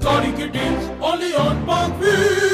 Sorry Kittens, only on Parkview.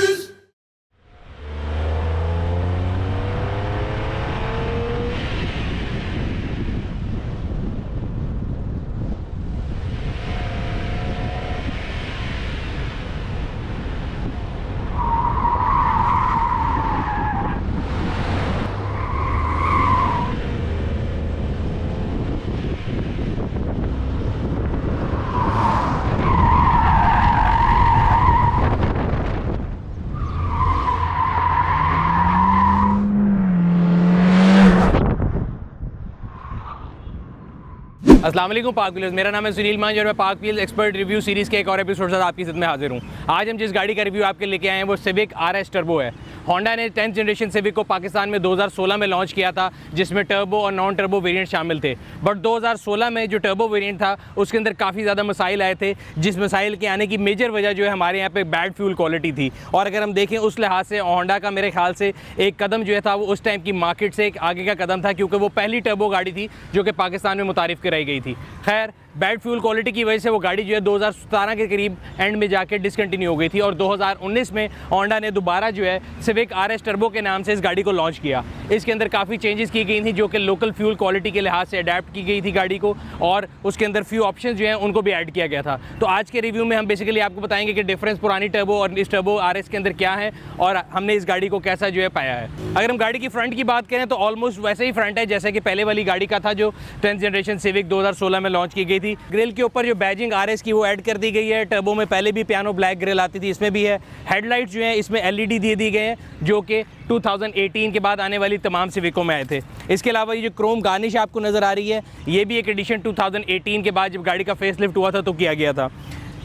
अस्सलाम पाक park मेरा नाम है सुनील मांझ और मैं पाक व्हील्स एक्सपर्ट रिव्यू सीरीज़ के एक और एपिसोड साथ आपकी खिदमत में हाजिर हूँ। आज हम जिस गाड़ी का रिव्यू आपके लेके आए हैं, वो सिविक आर एस टर्बो है। होंडा ने टेंथ जनरेशन सिविक को पाकिस्तान में 2016 में लॉन्च किया था, जिसमें टर्बो और नॉन टर्बो वेरिएंट शामिल थे। बट 2016 में जो टर्बो वेरिएंट था, उसके अंदर काफ़ी ज़्यादा मसाइल आए थे, जिस मसाइल के आने की मेजर वजह जो है हमारे यहाँ पे बैड फ्यूल क्वालिटी थी। और अगर हम देखें उस लिहाज से होंडा का मेरे ख्याल से एक कदम जो है था, वो उस टाइम की मार्केट से एक आगे का कदम था, क्योंकि वो पहली टर्बो गाड़ी थी, जो कि पाकिस्तान में मुतारफ़ कराई गई थी। खैर बैड फ्यूल क्वालिटी की वजह से वो गाड़ी जो है 2017 के करीब एंड में जाके डिसकंटिन्यू हो गई थी और 2019 में होंडा ने दोबारा जो है सिविक आर एस टर्बो के नाम से इस गाड़ी को लॉन्च किया। इसके अंदर काफ़ी चेंजेस की गई थी जो कि लोकल फ्यूल क्वालिटी के लिहाज से अडेप्ट की गई थी गाड़ी को और उसके अंदर फ्यू ऑप्शन जो हैं उनको भी ऐड किया गया था। तो आज के रिव्यू में हम बेसिकली आपको बताएँगे कि डिफरेंस पुरानी टर्बो और इस टर्बो आरएस के अंदर क्या है और हमने इस गाड़ी को कैसा जो है पाया है। अगर हम गाड़ी की फ्रंट की बात करें तो ऑलमोस्ट वैसे ही फ्रंट है, जैसे कि पहले वाली गाड़ी का था जो टेंथ जनरेशन सिविक 2016 में लॉन्च की गई थी। ग्रिल के ऊपर जो बैजिंग आरएस की वो ऐड कर दी गई है। टर्बो में पहले भी पियानो ब्लैक ग्रिल आती थी, इसमें भी है। हेडलाइट जो है, इसमें एलईडी दे दी गए हैं, जो कि 2018 के बाद आने वाली तमाम सिविकों में आए थे। इसके अलावा ये जो क्रोम गार्निश आपको नज़र आ रही है, ये भी एक एडिशन 2018 के बाद जब गाड़ी का फेस हुआ था तो किया गया था।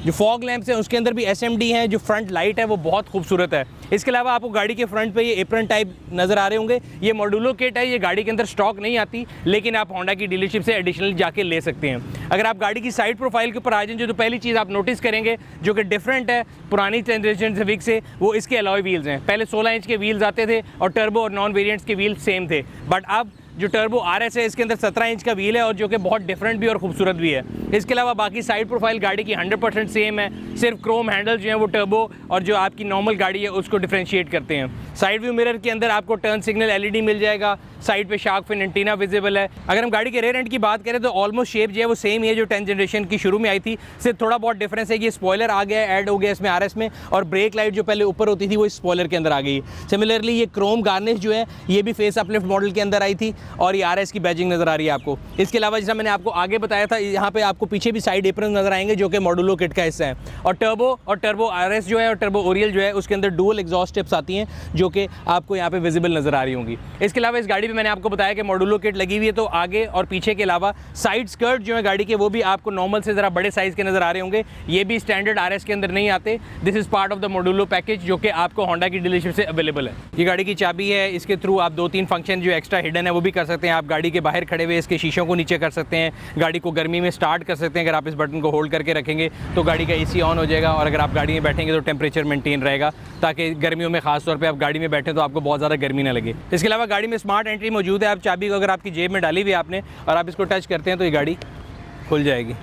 जो फॉग लैंप्स हैं, उसके अंदर भी एस हैं, जो फ्रंट लाइट है, वो बहुत खूबसूरत है। इसके अलावा आपको गाड़ी के फ्रंट पे ये एप्रन टाइप नज़र आ रहे होंगे। ये मॉडुलो किट है, ये गाड़ी के अंदर स्टॉक नहीं आती, लेकिन आप होंडा की डीलरशिप से एडिशनल जाके ले सकते हैं। अगर आप गाड़ी की साइड प्रोफ़ाइल के ऊपर आ जाएँ जो तो पहली चीज़ आप नोटिस करेंगे, जो कि डिफरेंट है, पुरानी जनरेशन सिविक से, वो इसके अलॉय व्हील्स हैं। पहले सोलह इंच के व्हील्स आते थे, और टर्बो और नॉन वेरियंट्स के व्हील्स सेम थे। बट अब जो टर्बो आर एस है इसके अंदर 17 इंच का व्हील है और जो कि बहुत डिफरेंट भी और खूबसूरत भी है। इसके अलावा बाकी साइड प्रोफ़ाइल गाड़ी की 100 परसेंट सेम है। सिर्फ़ क्रोम हैंडल जो है वो टर्बो और जो आपकी नॉर्मल गाड़ी है, उसको डिफ्रेंशिएट करते हैं। साइड व्यू मिरर के अंदर आपको टर्न सिग्नल एलईडी मिल जाएगा। साइड पे शार्क फिन एंटीना विजिबल है। अगर हम गाड़ी के रेयर एंड की बात करें तो ऑलमोस्ट शेप जो है वो सेम ही है जो टेंथ जनरेशन की शुरू में आई थी। सिर्फ़ थोड़ा बहुत डिफरेंस है कि स्पॉयलर आ गया ऐड हो गया इसमें आरएस में और ब्रेक लाइट जो पहले ऊपर होती थी वो स्पॉयलर के अंदर आ गई। सिमिलरली ये क्रोम गार्निश जो है, ये भी फेस अपलिफ्ट मॉडल के अंदर आई थी। और ये आरएस की बैजिंग नज़र आ रही है आपको। इसके अलावा जैसा मैंने आपको आगे बताया था, यहाँ पे आपको पीछे भी साइड एप्रन नज़र आएँगे जो कि मॉडुलो किट का हिस्सा है। और टर्बो और टर्बो आरएस जो है और टर्बो ओरियल जो है, उसके अंदर डुअल एग्जॉस्ट टिप्स आती हैं जो कि आपको यहाँ पे विजिबल नज़र आ रही होंगी। इसके अलावा इस गाड़ी में मैंने आपको बताया कि मॉडुलो किट लगी हुई है तो आगे और पीछे के अलावा साइड स्कर्ट जो है गाड़ी के, वो भी आपको नॉर्मल से ज़रा बड़े साइज़ के नज़र आ रहे होंगे। ये भी स्टैंडर्ड आरएस के अंदर नहीं आते। This is part of the Modulo package जो कि आपको होंडा की डीलरशिप से अवेलेबल है। ये गाड़ी की चाबी है, इसके थ्रू आप दो तीन फ़ंक्शन जो एक्स्ट्रा हिडन है, वो भी कर सकते हैं, आप गाड़ी के बाहर खड़े हुए इसके शीशों को नीचे कर सकते हैं, गाड़ी को गर्मी में स्टार्ट कर सकते हैं, अगर आप इस बटन को होल्ड करके रखेंगे तो गाड़ी का एसी ऑन हो जाएगा और अगर आप गाड़ी में बैठेंगे तो टेम्परेचर मेंटेन रहेगा, ताकि गर्मियों में खासतौर पर आप गाड़ी में बैठें तो आपको बहुत ज़्यादा गर्मी ना लगे। इसके अलावा गाड़ी में स्मार्ट एंट्री मौजूद है, आप चाबी को अगर आपकी जेब में डाली हुई आपने और आप इसको टच करते हैं तो ये गाड़ी खुल जाएगी।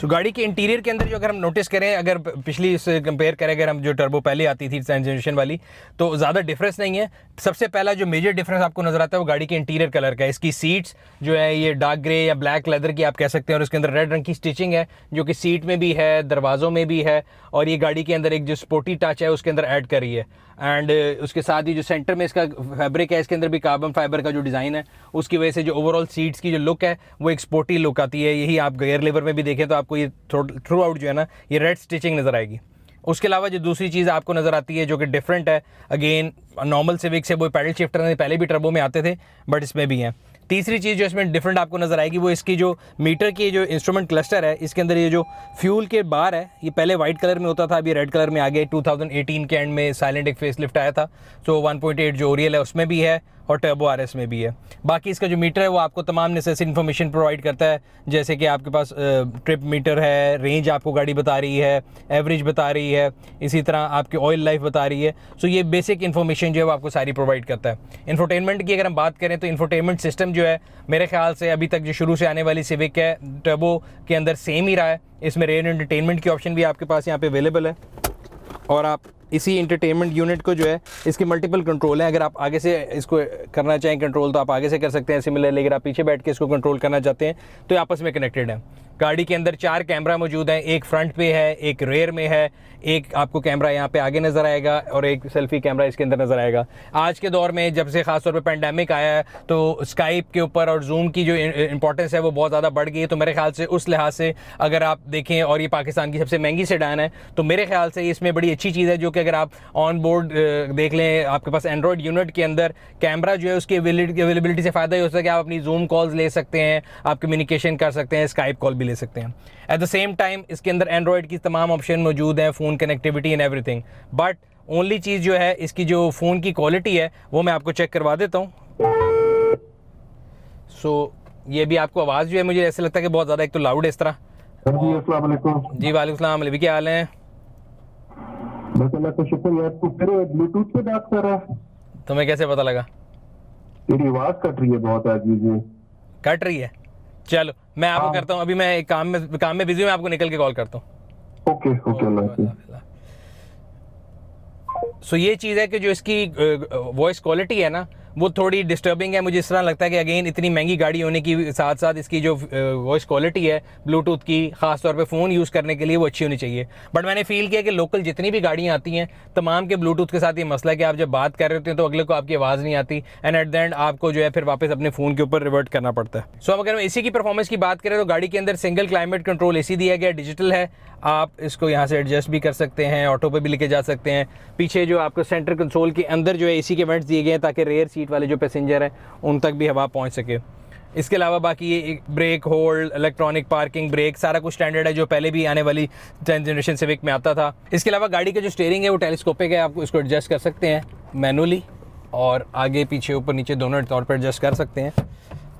सो गाड़ी के इंटीरियर के अंदर जो अगर हम नोटिस करें, अगर पिछली से कंपेयर करें, अगर हम जो टर्बो पहले आती थी जनरेशन वाली तो ज़्यादा डिफरेंस नहीं है। सबसे पहला जो मेजर डिफरेंस आपको नज़र आता है, वो गाड़ी के इंटीरियर कलर का है। इसकी सीट्स जो है, ये डार्क ग्रे या ब्लैक लेदर की आप कह सकते हैं, और उसके अंदर रेड रंग की स्टिचिंग है, जो कि सीट में भी है, दरवाज़ों में भी है, और ये गाड़ी के अंदर एक जो स्पोर्टी टच है, उसके अंदर ऐड करी है। एंड उसके साथ ही जो सेंटर में इसका फैब्रिक है, इसके अंदर भी कार्बन फाइबर का जो डिज़ाइन है, उसकी वजह से जो ओवरऑल सीट्स की जो लुक है, वो एक स्पोर्टी लुक आती है। यही आप गेयर लेवर में भी देखें तो आपको ये थ्रू आउट जो है ना, ये रेड स्टिचिंग नज़र आएगी। उसके अलावा जो दूसरी चीज़ आपको नज़र आती है जो कि डिफरेंट है अगेन नॉर्मल सिविक से, वो पैडल शिफ्टर पहले भी ट्रबो में आते थे बट इसमें भी हैं। तीसरी चीज़ जो इसमें डिफरेंट आपको नज़र आएगी, वो इसकी जो मीटर की जो इंस्ट्रूमेंट क्लस्टर है, इसके अंदर ये जो फ्यूल के बार है, ये पहले वाइट कलर में होता था, अभी रेड कलर में आ गया 2018 के एंड में साइलेंट एक फेस लिफ्ट आया था सो so 1.8 जो ओरियल है, उसमें भी है और टर्बो आरएस में भी है। बाकी इसका जो मीटर है, वो आपको तमाम नेसेसरी इन्फॉर्मेशन प्रोवाइड करता है, जैसे कि आपके पास ट्रिप मीटर है रेंज आपको गाड़ी बता रही है एवरेज बता रही है, इसी तरह आपकी ऑयल लाइफ बता रही है। सो ये बेसिक इन्फॉर्मेशन नेविगेशन जो है वो आपको सारी प्रोवाइड करता है। इन्फोटेनमेंट की अगर हम बात करें तो इन्फोटेनमेंट सिस्टम जो है, मेरे ख्याल से अभी तक जो शुरू से आने वाली सिविक है टर्बो के अंदर सेम ही रहा है। इसमें रेयर एंटरटेनमेंट की ऑप्शन भी आपके पास यहाँ पे अवेलेबल है। और आप इसी इंटरटेनमेंट यूनिट को जो है, इसके मल्टीपल कंट्रोल हैं। अगर आप आगे से इसको करना चाहें कंट्रोल तो आप आगे से कर सकते हैं। सिमिलरली अगर आप पीछे बैठ के इसको कंट्रोल करना चाहते हैं तो आपस में कनेक्टेड है। गाड़ी के अंदर चार कैमरा मौजूद हैं, एक फ्रंट पे है, एक रेयर में है, एक आपको कैमरा यहाँ पे आगे नज़र आएगा और एक सेल्फी कैमरा इसके अंदर नज़र आएगा। आज के दौर में जब से खासतौर पे पैंडेमिक आया है तो स्काइप के ऊपर और जूम की जो इंपॉर्टेंस है, वो बहुत ज़्यादा बढ़ गई है। तो मेरे ख्याल से उस लिहाज से अगर आप देखें और ये पाकिस्तान की सबसे महँगी सेडान है तो मेरे ख्याल से इसमें बड़ी अच्छी चीज़ है, जो कि अगर आप ऑन बोर्ड देख लें, आपके पास एंड्रॉयड यूनिट के अंदर कैमरा जो है, उसकी अवेलेबिलिटी से फ़ायदा ही हो सकता है आप अपनी जूम कॉल्स ले सकते हैं, आप कम्युनिकेशन कर सकते हैं स्काइप कॉल भी सकते हैं। एट द सेम टाइम इसके अंदर एंड्रॉयड की तमाम ऑप्शन मौजूद हैं phone connectivity and everything but only चीज़ जो है इसकी जो फ़ोन की क्वालिटी है वो मैं आपको चेक करवा देता हूँ। सो so, ये भी आपको आवाज़ जो है मुझे ऐसा लगता है कि बहुत ज़्यादा एक तो लाउड है इस तरह। जी वालेकुम। जी अली क्या हाल है? ब्लूटूथ पे बात कर रहा है। तुम्हें कैसे पता लगा? तेरी आवाज़ कट रही है बहुत आज कट रही है? चलो मैं आपको हाँ। करता हूँ अभी मैं एक काम में काम में बिज़ी हूँ मैं आपको निकल के कॉल करता हूँ ओके ओके सो ये चीज़ है कि जो इसकी वॉइस क्वालिटी है ना वो थोड़ी डिस्टर्बिंग है मुझे इस तरह लगता है कि अगेन इतनी महँगी गाड़ी होने की साथ साथ इसकी जो वॉइस क्वालिटी है ब्लूटूथ की खास तौर पे फ़ोन यूज़ करने के लिए वो अच्छी होनी चाहिए। बट मैंने फील किया कि लोकल जितनी भी गाड़ियाँ आती हैं तमाम के ब्लूटूथ के साथ ये मसला है कि आप जब बात कर रहे होते हैं तो अगले को आपकी आवाज़ नहीं आती एंड एट द एंड आपको जो है फिर वापस अपने फ़ोन के ऊपर रिवर्ट करना पड़ता है। सो so, अगर हम इसी की परफॉर्मेंस की बात करें तो गाड़ी के अंदर सिंगल क्लाइमेट कंट्रोल एसी दिया गया डिजिटल है आप इसको यहाँ से एडजस्ट भी कर सकते हैं ऑटो पे भी लेके जा सकते हैं। पीछे जो आपको सेंटर कंसोल के अंदर जो है एसी के वेंट्स दिए गए हैं, ताकि रेयर सीट वाले जो पैसेंजर हैं, उन तक भी हवा पहुँच सके। इसके अलावा बाकी ये brake hold electronic parking brake सारा कुछ स्टैंडर्ड है, जो पहले भी आने वाली टेंथ जनरेशन सिविक में आता था। इसके अलावा गाड़ी का जो स्टेयरिंग है, वो टेलीस्कोपिक है, आप इसको एडजस्ट कर सकते हैं मैनुअली और आगे, पीछे, ऊपर, नीचे दोनों तौर पर एडजस्ट कर सकते हैं।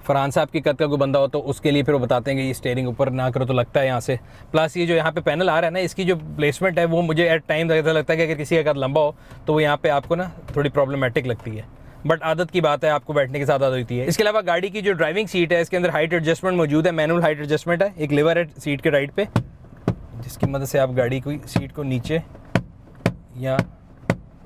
फरहान साहब की कद का कोई बंदा हो तो उसके लिए फिर वो बताते हैं कि ये स्टेयरिंग ऊपर ना करो तो लगता है यहाँ से। प्लस ये जो यहाँ पे पैनल आ रहा है ना, इसकी जो प्लेसमेंट है वो मुझे एट टाइम ऐसा लगता है कि अगर किसी का कद लंबा हो तो वो यहाँ पे आपको ना थोड़ी प्रॉब्लमेटिक लगती है। बट आदत की बात है, आपको बैठने के साथ आदत होती है। इसके अलावा गाड़ी की जो ड्राइविंग सीट है, इसके अंदर हाइट एडजस्टमेंट मौजूद है मैनुअल हाइट एडजस्टमेंट है, एक लिवर है सीट के राइट पे, जिसकी मदद से आप गाड़ी की सीट को नीचे या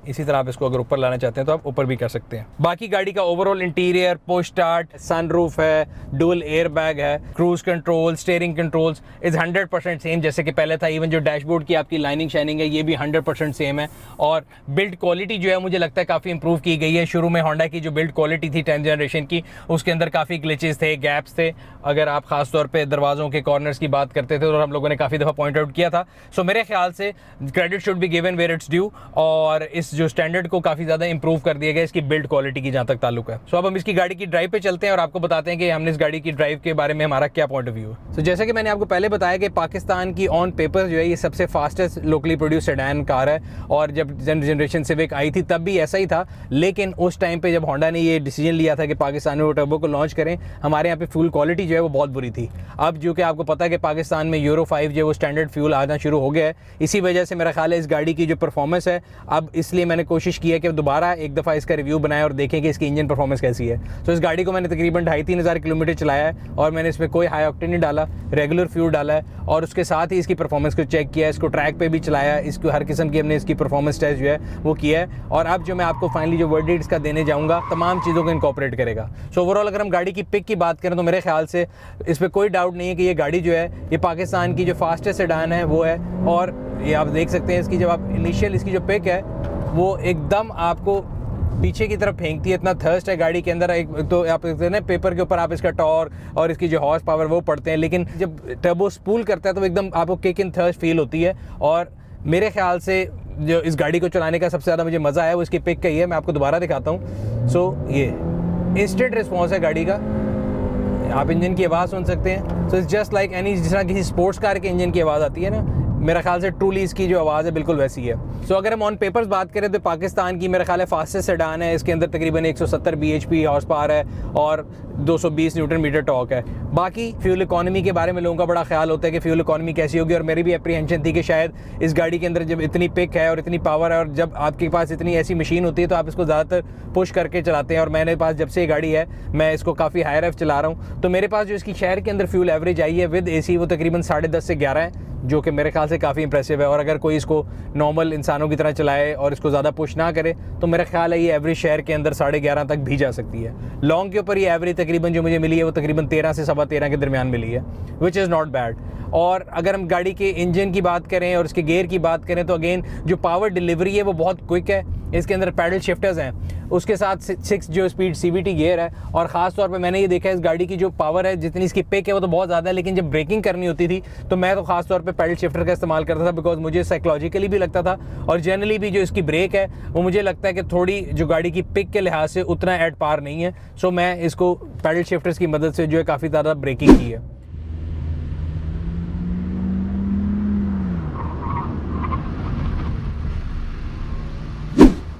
इसी तरह आप इसको अगर ऊपर लाना चाहते हैं तो आप ऊपर भी कर सकते हैं। बाकी गाड़ी का overall interior push start sunroof है डुअल एयर बैग है cruise control steering controls is hundred percent same जैसे कि पहले था। इवन जो डैशबोर्ड की आपकी लाइनिंग शाइनिंग है, ये भी हंड्रेड परसेंट सेम है। और बिल्ड क्वालिटी जो है, मुझे लगता है काफ़ी इंप्रूव की गई है। शुरू में होंडा की जो बिल्ड क्वालिटी थी टेंथ जनरेशन की, उसके अंदर काफ़ी ग्लिचेस थे गैप्स थे। अगर आप खास तौर दरवाज़ों के कॉर्नर्स की बात करते थे तो हम लोगों ने काफ़ी दफ़ा पॉइंट आउट किया था। सो मेरे ख्याल से credit should be given where it's due और इस जो स्टैंडर्ड को काफ़ी ज़्यादा इंप्रूव कर दिया गया इसकी बिल्ड क्वालिटी की जहाँ तक ताल्लुक है। सो so, अब हम इसकी गाड़ी की ड्राइव पे चलते हैं और आपको बताते हैं कि हमने इस गाड़ी की ड्राइव के बारे में हमारा क्या पॉइंट ऑफ़ व्यू है। सो so, जैसे कि मैंने आपको पहले बताया कि पाकिस्तान की ऑन पेपर जो है ये सबसे fastest locally produce sedan car है और जब जनरेशन सिविक आई थी तब भी ऐसा ही था। लेकिन उस टाइम पर जब होंडा ने ये डिसीज़न लिया था कि पाकिस्तान में टर्बो को लॉन्च करें हमारे यहाँ पे फ्यूल क्वालिटी जो है वो बहुत बुरी थी। अब जो कि आपको पता है कि पाकिस्तान में यूरो फाइव जो है वो स्टैंडर्ड फ्यूल आना शुरू हो गया है। इसी वजह से मेरा ख्याल है इस गाड़ी की जो परफॉर्मेंस है अब इसलिए मैंने कोशिश की है कि दोबारा एक दफ़ा इसका रिव्यू बनाए और देखें कि इसकी इंजन परफॉर्मेंस कैसी है। तो इस गाड़ी को मैंने तकरीबन ढाई तीन हज़ार किलोमीटर चलाया है और मैंने इसमें कोई हाई ऑक्टेन नहीं डाला रेगुलर फ्यूल डाला है और उसके साथ ही इसकी परफॉर्मेंस को चेक किया इसको ट्रैक पर भी चलाया इसको हर किस्म की हमने इसकी परफॉर्मेंस टेस्ट जो है वो किया है और अब जो मैं आपको फाइनली जो वर्ड इसका देने जाऊँगा, तमाम चीज़ों को इनकॉपरेट करेगा। सो ओवरऑल अगर हम गाड़ी की पिक की बात करें तो मेरे ख्याल से इस पर कोई डाउट नहीं है कि ये गाड़ी जो है, ये पाकिस्तान की जो फास्टेस्ट सेडान है वो है और ये आप देख सकते हैं इसकी जब आप इनिशियल इसकी जो पिक है वो एकदम आपको पीछे की तरफ़ फेंकती है, इतना थर्स्ट है गाड़ी के अंदर, एक तो आप देखते ना पेपर के ऊपर आप इसका टॉर और इसकी जो हॉर्स पावर वो पढ़ते हैं, लेकिन जब टर्बो स्पूल करता है तो एकदम आपको किक इन थर्स्ट फील होती है और मेरे ख्याल से जो इस गाड़ी को चलाने का सबसे ज़्यादा मुझे मज़ा आया, वो इसकी पिक का ही है, मैं आपको दोबारा दिखाता हूँ। सो ये इंस्टेंट रिस्पॉन्स है गाड़ी का। आप इंजन की आवाज़ सुन सकते हैं। So it's just like any जिस तरह किसी स्पोर्ट्स कार के इंजन की आवाज़ आती है ना मेरा ख्याल से ट्रूली इसकी जो आवाज़ है बिल्कुल वैसी है। सो so, अगर हम ऑन पेपर्स बात करें तो पाकिस्तान की मेरा ख्याल है फास्टेस्ट सेडान है। इसके अंदर तकरीबन 170 bhp हॉर्स पावर है और 220 न्यूटन मीटर टॉक है। बाकी फ्यूल इकोनॉमी के बारे में लोगों का बड़ा ख्याल होता है कि फ्यूल इकोनॉमी कैसी होगी और मेरी भी अप्रीहेंशन थी कि शायद इस गाड़ी के अंदर जब इतनी पिक है और इतनी पावर है और जब आपके पास इतनी ऐसी मशीन होती है तो आप इसको ज़्यादातर पुश करके चलाते हैं। और मेरे पास जब से ये गाड़ी है मैं इसको काफ़ी हायर एफ़ चला रहा हूँ। तो मेरे पास जो इसकी शहर के अंदर फ्यूल एवरेज आई है विद ए वो तकरीबन साढ़े से ग्यारह है। जो कि मेरे ख्याल से काफ़ी इंप्रेसिव है। और अगर कोई इसको नॉर्मल इंसानों की तरह चलाए और इसको ज़्यादा पुश ना करे तो मेरा ख्याल है ये एवरेज शहर के अंदर साढ़े ग्यारह तक भी जा सकती है। लॉन्ग के ऊपर ये एवरेज तकरीबन जो मुझे मिली है, वो तकरीबन तेरह से सवा तेरह के दरमियान मिली है विच इज़ नॉट बैड और अगर हम गाड़ी के इंजन की बात करें और उसके गेयर की बात करें तो अगेन जो पावर डिलीवरी है, वो बहुत क्विक है। इसके अंदर पैडल शिफ्टर्स हैं। उसके साथ सिक्स जो स्पीड सी बी गियर है, और ख़ास तौर पे मैंने ये देखा है इस गाड़ी की जो पावर है, जितनी इसकी पिक है वो तो बहुत ज़्यादा है, लेकिन जब ब्रेकिंग करनी होती थी तो मैं तो ख़ास तौर पे पैडल शिफ्टर का इस्तेमाल करता था बिकॉज़ मुझे साइकोलॉजिकली भी लगता था, और जनरली भी जो इसकी ब्रेक है, वो मुझे लगता है कि थोड़ी जो गाड़ी की पिक के लिहाज से उतना एड पार नहीं है सो मैं इसको पैडल शिफ्टर्स की मदद से जो है काफ़ी ज़्यादा ब्रेकिंग की है।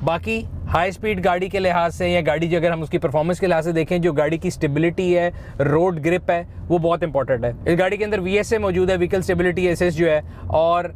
बाकी हाई स्पीड गाड़ी के लिहाज से या गाड़ी जो अगर हम उसकी परफॉर्मेंस के लिहाज से देखें, जो गाड़ी की स्टेबिलिटी है रोड ग्रिप है, वो बहुत इंपॉर्टेंट है। इस गाड़ी के अंदर वीएसए मौजूद है व्हीकल स्टेबिलिटी एस जो है, और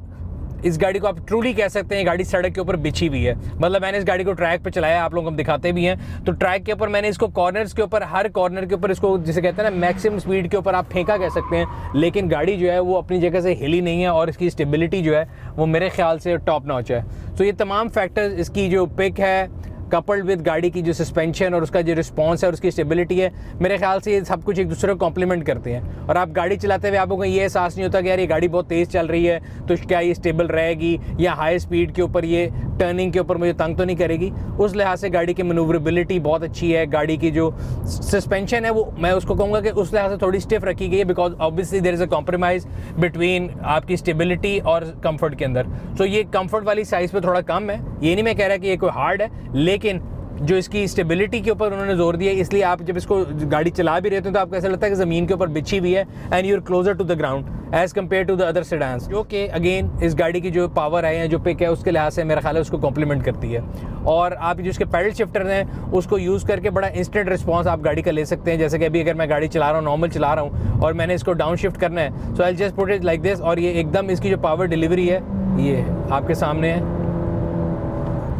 इस गाड़ी को आप ट्रूली कह सकते हैं गाड़ी सड़क के ऊपर बिछी हुई है। मतलब मैंने इस गाड़ी को ट्रैक पे चलाया, आप लोग हम दिखाते भी हैं। तो ट्रैक के ऊपर मैंने इसको कॉर्नर्स के ऊपर, हर कॉर्नर के ऊपर इसको, जिसे कहते हैं ना मैक्सिमम स्पीड के ऊपर आप फेंका कह सकते हैं। लेकिन गाड़ी जो है, वो अपनी जगह से हिली नहीं है और इसकी स्टेबिलिटी जो है, वो मेरे ख्याल से टॉप नॉच है। तो ये तमाम फैक्टर्स इसकी जो पिक है कपल्ड विद गाड़ी की जो सस्पेंशन और उसका जो रिस्पॉन्स है और उसकी स्टेबिलिटी है, मेरे ख्याल से ये सब कुछ एक दूसरे को कॉम्प्लीमेंट करते हैं। और आप गाड़ी चलाते हुए आपको ये एहसास नहीं होता कि यार ये गाड़ी बहुत तेज़ चल रही है तो क्या ये स्टेबल रहेगी या हाई स्पीड के ऊपर ये टर्निंग के ऊपर मुझे तंग तो नहीं करेगी। उस लिहाज से गाड़ी की मनूवरेबिलिटी बहुत अच्छी है। गाड़ी की जो सस्पेंशन है वो, मैं उसको कहूँगा कि उस लिहाज से थोड़ी स्टिफ रखी गई है because obviously there is a compromise between आपकी स्टेबिलिटी और कंफर्ट के अंदर। सो so ये कंफर्ट वाली साइज़ पर थोड़ा कम है। ये नहीं मैं कह रहा कि ये कोई हार्ड है, लेकिन जो इसकी स्टेबिलिटी के ऊपर उन्होंने ज़ोर दिया इसलिए आप जब इसको गाड़ी चला भी रहे थे तो आपको ऐसा लगता है कि ज़मीन के ऊपर बिछी हुई है and you you're closer to the ground as compared to the other sedans जो कि अगेन इस गाड़ी की जो पावर है या जो पिक है, उसके लिहाज से मेरा ख्याल है उसको कॉम्प्लीमेंट करती है। और आप जो इसके पैडल शिफ्टर हैं, उसको यूज़ करके बड़ा इंस्टेंट रिस्पॉन्स आप गाड़ी का ले सकते हैं। जैसे कि अभी अगर मैं गाड़ी चला रहा हूँ नॉर्मल चला रहा हूँ, और मैंने इसको डाउन शिफ्ट करना है so I just put it like this और ये एकदम इसकी जो पावर डिलीवरी है, ये आपके सामने है।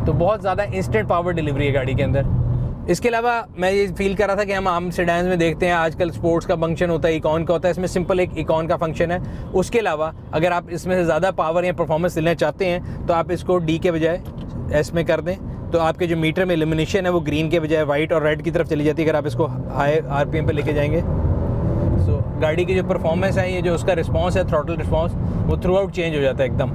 तो बहुत ज़्यादा इंस्टेंट पावर डिलीवरी है गाड़ी के अंदर। इसके अलावा मैं ये फील कर रहा था कि हम आम सेडान्स में देखते हैं, आजकल स्पोर्ट्स का फ़ंक्शन होता है इकॉन का होता है, इसमें सिंपल एक इकॉन का फ़ंक्शन है। उसके अलावा अगर आप इसमें से ज़्यादा पावर या परफॉर्मेंस लेना चाहते हैं तो आप इसको डी के बजाय एस में कर दें। तो आपके जो मीटर में एलिमिनेशन है, वो ग्रीन के बजाय वाइट और रेड की तरफ़ चली जाती है, अगर आप इसको हाई आर पी एम पर लेके जाएँगे। सो गाड़ी की जो परफॉर्मेंस है, ये जो उसका रिस्पॉन्स है थ्रोटल रिस्पॉन्स वो थ्रू आउट चेंज हो जाता है एकदम।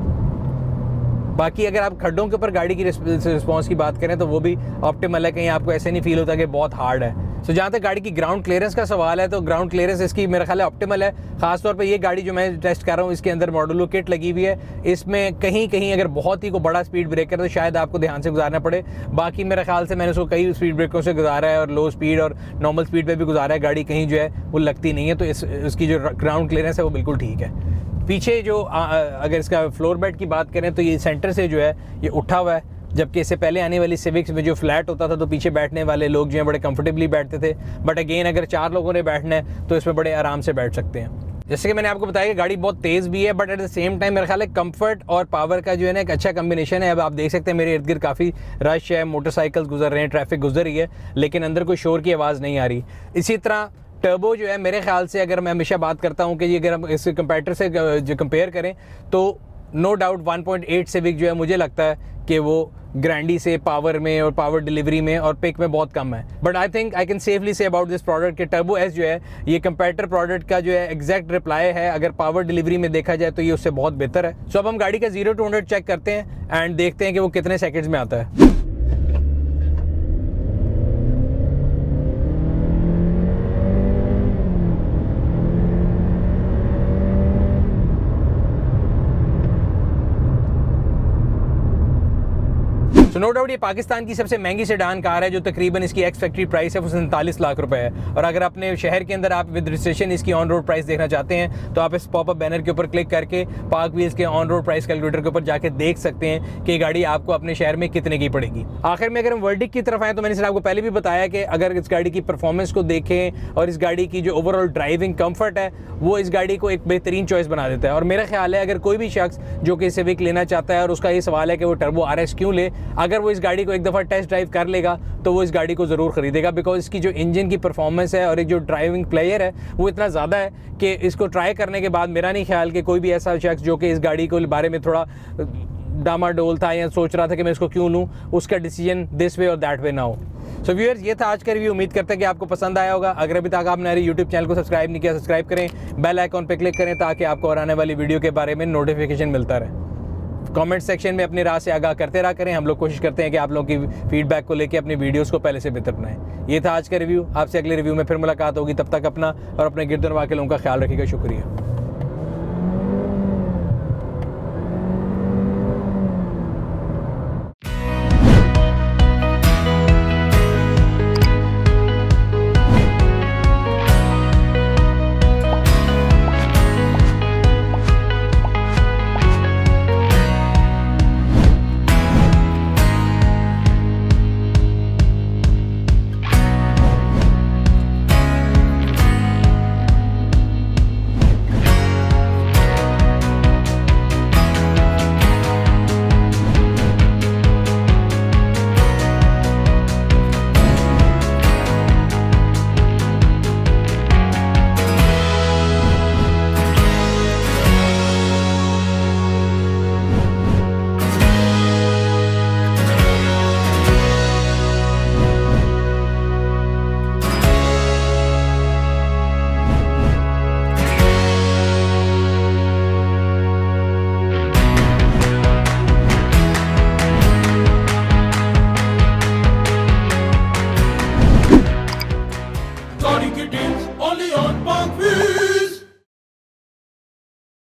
बाकी अगर आप खड्डों के ऊपर गाड़ी की रिस्पॉन्स की बात करें तो वो भी ऑप्टिमल है। कहीं आपको ऐसे नहीं फील होता कि बहुत हार्ड है। सो जहाँ तक गाड़ी की ग्राउंड क्लियरेंस का सवाल है तो ग्राउंड क्लियरेंस इसकी मेरा ख्याल है ऑप्टिमल है। खासतौर पर ये गाड़ी जो मैं टेस्ट कर रहा हूँ, इसके अंदर मॉडलो किट लगी हुई है। इसमें कहीं कहीं अगर बहुत ही को बड़ा स्पीड ब्रेकर तो शायद आपको ध्यान से गुजारना पड़े। बाकी मेरे ख्याल से मैंने उसको कई स्पीड ब्रेकरों से गुजारा है, और लो स्पीड और नॉर्मल स्पीड पर भी गुजारा है। गाड़ी कहीं जो है, वो लगती नहीं है। तो इस, इसकी जो ग्राउंड क्लियरेंस है, वो बिल्कुल ठीक है। पीछे जो अगर इसका फ्लोर बेड की बात करें तो ये सेंटर से जो है, ये उठा हुआ है। जबकि इससे पहले आने वाली सिविक्स में जो फ्लैट होता था तो पीछे बैठने वाले लोग जो हैं, बड़े कंफर्टेबली बैठते थे। बट अगेन अगर चार लोगों ने बैठना है तो इसमें बड़े आराम से बैठ सकते हैं। जैसे कि मैंने आपको बताया कि गाड़ी बहुत तेज़ भी है but at the same time मेरा ख्याल है कंफर्ट और पावर का जो है ना, एक अच्छा कम्बिनेशन है। अब आप देख सकते हैं, मेरे इर्द गिर्द काफ़ी रश है मोटरसाइकिल गुजर रहे हैं ट्रैफ़िक गुजर रही है, लेकिन अंदर कोई शोर की आवाज़ नहीं आ रही। इसी तरह टर्बो जो है मेरे ख्याल से अगर मैं हमेशा बात करता हूँ कि अगर हम इस कंपेटर से जो कंपेयर करें तो नो डाउट 1.8 सिविक जो है मुझे लगता है कि वो ग्रैंडी से पावर में और पावर डिलीवरी में और पिक में बहुत कम है। But I think I can safely say about this product के टर्बो एस जो है ये कंपेटर प्रोडक्ट का जो है एग्जैक्ट रिप्लाई है। अगर पावर डिलीवरी में देखा जाए तो ये उससे बहुत बेहतर है। सो so, अब हम गाड़ी का ज़ीरो टू हंड्रेड चेक करते हैं एंड देखते हैं कि वो कितने सेकेंड्स में आता है। सो नो डाउट ये पाकिस्तान की सबसे महँगी सेडान कार है, जो तकरीबन इसकी एक्स फैक्ट्री प्राइस है, वो सैंतालीस लाख रुपए है। और अगर अपने शहर के अंदर आप विद रजिस्ट्रेशन इसकी ऑन रोड प्राइस देखना चाहते हैं तो आप इस पॉपअप बैनर के ऊपर क्लिक करके पार्क व्हील्स के ऑन रोड प्राइस कैलकुलेटर के ऊपर जाके देख सकते हैं कि गाड़ी आपको अपने शहर में कितने की पड़ेगी। आखिर में अगर हम वर्डिक की तरफ़ आए तो मैंने सर आपको पहले भी बताया कि अगर इस गाड़ी की परफॉर्मेंस को देखें और इस गाड़ी की जो ओवरऑल ड्राइविंग कंफर्ट है, वो इस गाड़ी को एक बेहतरीन चॉइस बना देता है। और मेरा ख्याल है, अगर कोई भी शख्स जो कि सिविक लेना चाहता है और उसका ये सवाल है कि वो टर्बो आर क्यों ले अगर वो इस गाड़ी को एक दफ़ा टेस्ट ड्राइव कर लेगा तो वो इस गाड़ी को ज़रूर खरीदेगा बिकॉज़ इसकी जो इंजन की परफॉर्मेंस है और एक जो ड्राइविंग प्लेयर है वो इतना ज़्यादा है कि इसको ट्राई करने के बाद मेरा नहीं ख्याल कि कोई भी ऐसा शख्स जो कि इस गाड़ी को बारे में थोड़ा डामाडोल था या सोच रहा था कि मैं इसको क्यों लूँ उसका डिसीज़न दिस वे और दैट वे ना हो। सो so, व्यूअर्स ये था आज का रिव्यू उम्मीद करते हैं कि आपको पसंद आया होगा। अगर अभी तक आपने हमारे यूट्यूब चैनल को सब्सक्राइब नहीं किया सब्सक्राइब करें। बेल आइकॉन पर क्लिक करें ताकि आपको और आने वाली वीडियो के बारे में नोटिफिकेशन मिलता रहे। कमेंट सेक्शन में अपनी राह से आगाह करते रहा करें। हम लोग कोशिश करते हैं कि आप लोगों की फीडबैक को लेकर अपनी वीडियोज़ को पहले से बेहतर बनाएँ। ये था आज का रिव्यू आपसे अगले रिव्यू में फिर मुलाकात होगी। तब तक अपना और अपने गिरदनवा के लोगों का ख्याल रखेगा शुक्रिया।